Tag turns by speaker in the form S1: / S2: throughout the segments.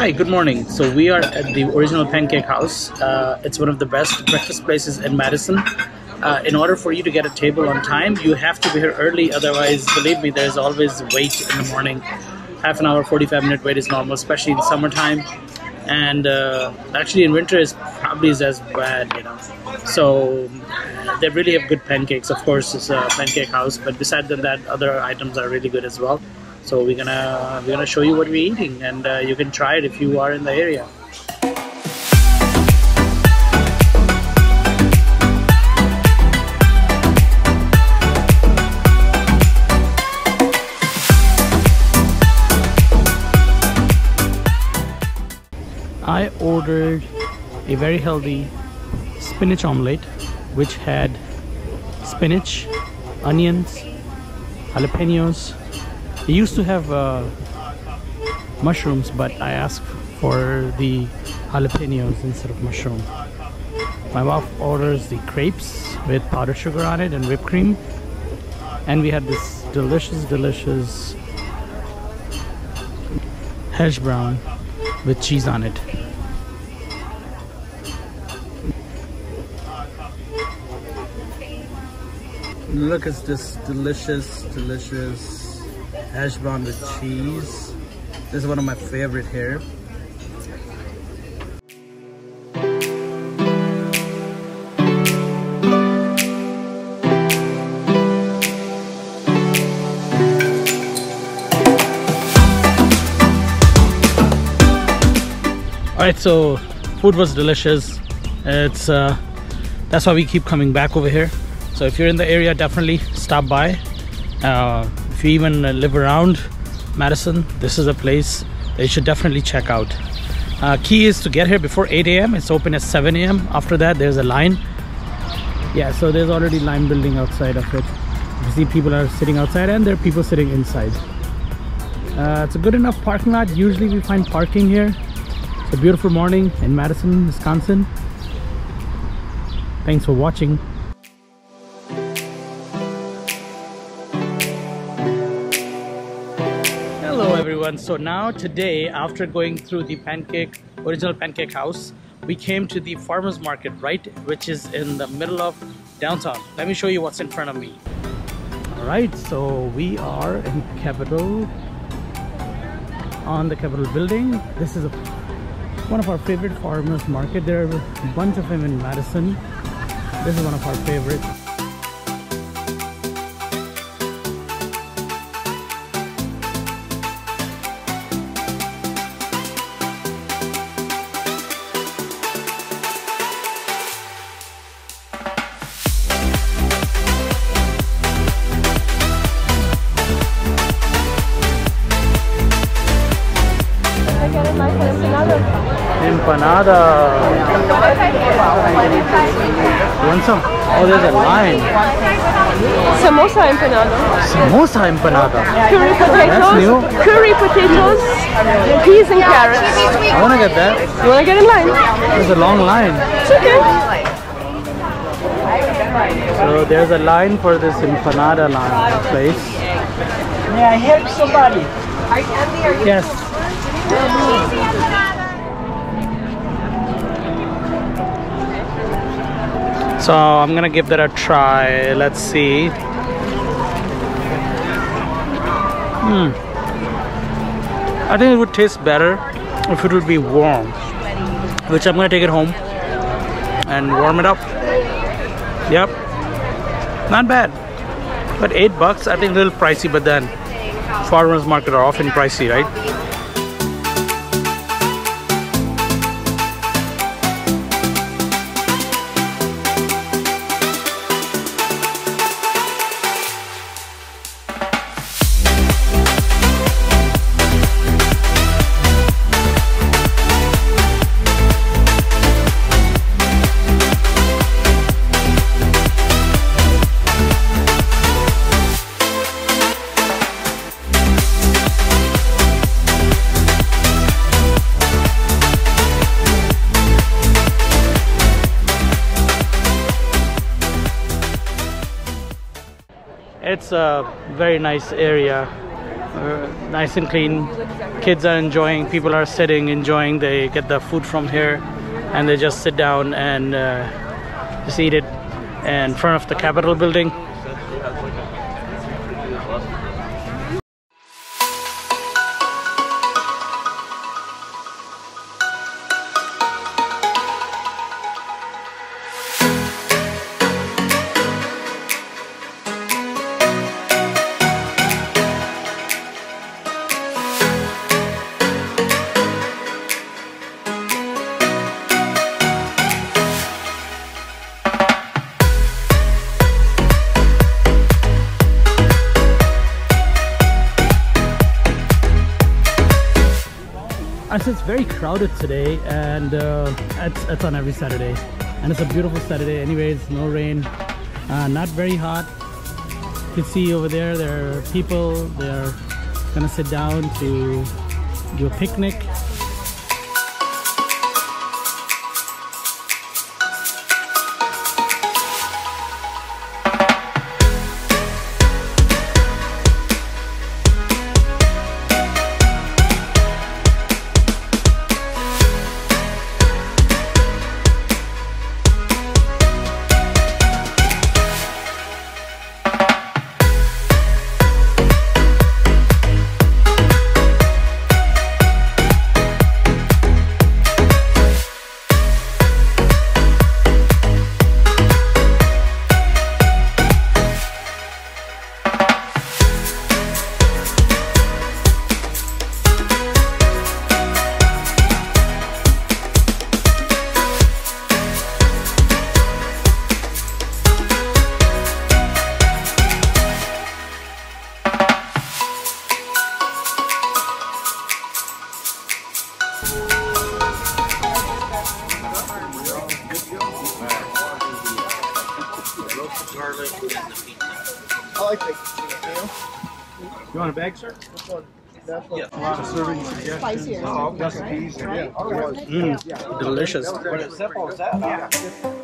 S1: Hi, good morning. So we are at the original Pancake House. Uh, it's one of the best breakfast places in Madison. Uh, in order for you to get a table on time, you have to be here early. Otherwise, believe me, there's always wait in the morning. Half an hour, 45 minute wait is normal, especially in summertime. And uh, actually, in winter, is probably as bad, you know. So they really have good pancakes. Of course, it's a pancake house, but besides that, other items are really good as well. So we're gonna we're gonna show you what we're eating, and uh, you can try it if you are in the area. I ordered a very healthy spinach omelette which had spinach, onions, jalapenos. They used to have uh, mushrooms, but I asked for the jalapenos instead of mushroom. My wife orders the crepes with powdered sugar on it and whipped cream. And we had this delicious, delicious hash brown with cheese on it. Look at this delicious, delicious hash brown with cheese. This is one of my favorite here. All right, so food was delicious. It's uh, that's why we keep coming back over here. So if you're in the area, definitely stop by. Uh, if you even live around Madison, this is a place that you should definitely check out. Uh, key is to get here before 8 a.m. It's open at 7 a.m. After that, there's a line. Yeah, so there's already line building outside of it. You see people are sitting outside and there are people sitting inside. Uh, it's a good enough parking lot. Usually we find parking here. It's a beautiful morning in Madison, Wisconsin. Thanks for watching. Everyone. So now today after going through the pancake original pancake house we came to the farmers market right which is in the middle of downtown. Let me show you what's in front of me. Alright so we are in Capitol on the Capitol building. This is a, one of our favorite farmers market. There are a bunch of them in Madison. This is one of our favorites. Empanada. You want some? Oh, there's a line.
S2: Samosa empanada.
S1: Samosa empanada.
S2: Curry potatoes.
S1: new.
S2: Curry potatoes. Peas and carrots.
S1: I want to get that.
S2: You wanna get in line?
S1: There's a long line.
S2: It's okay.
S1: So there's a line for this empanada line place.
S3: May I help somebody?
S1: Yes. So I'm gonna give that a try. Let's see. Hmm. I think it would taste better if it would be warm. Which I'm gonna take it home and warm it up. Yep. Not bad. But eight bucks, I think a little pricey, but then farmers market are often pricey, right? It's a very nice area. uh, nice and clean. Kids are enjoying, people are sitting, enjoying. They get the food from here and they just sit down and uh, just eat it in front of the Capitol building. It's very crowded today, and uh, it's, it's on every Saturday. And it's a beautiful Saturday, anyways, no rain, uh, not very hot. You can see over there, there are people, they're gonna sit down to do a picnic.
S3: You want a bag, sir?
S4: Yeah.
S3: A serving suggestions,
S4: Oh,
S3: recipes. Yeah.
S1: Mm, delicious.
S3: What is simple as that? Yeah.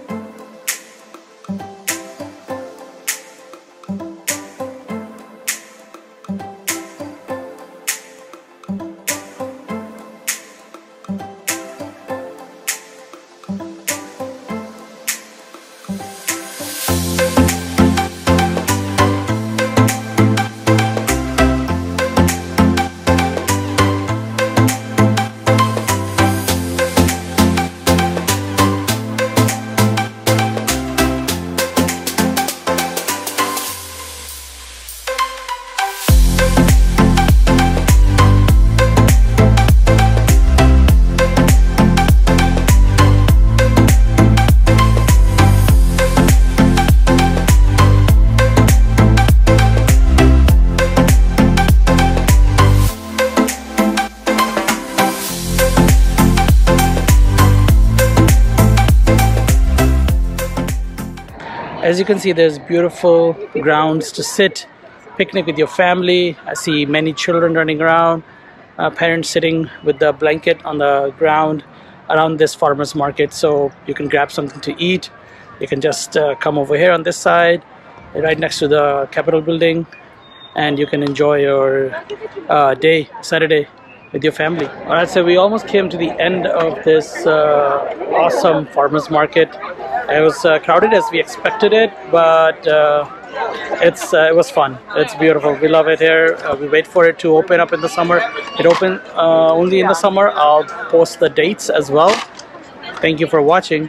S3: As you can see, there's beautiful grounds to sit, picnic with your family. I see many children running around, uh, parents sitting with the blanket on the ground around this farmer's market. So you can grab something to eat. You can just uh, come over here on this side, right next to the Capitol building, and you can enjoy your uh, day, Saturday, with your family. All right, so we almost came to the end of this uh, awesome farmers market. It was uh, crowded as we expected it, but uh, it's uh, it was fun. It's beautiful. We love it here. Uh, we wait for it to open up in the summer. It open uh, only in the summer. I'll post the dates as well. Thank you for watching.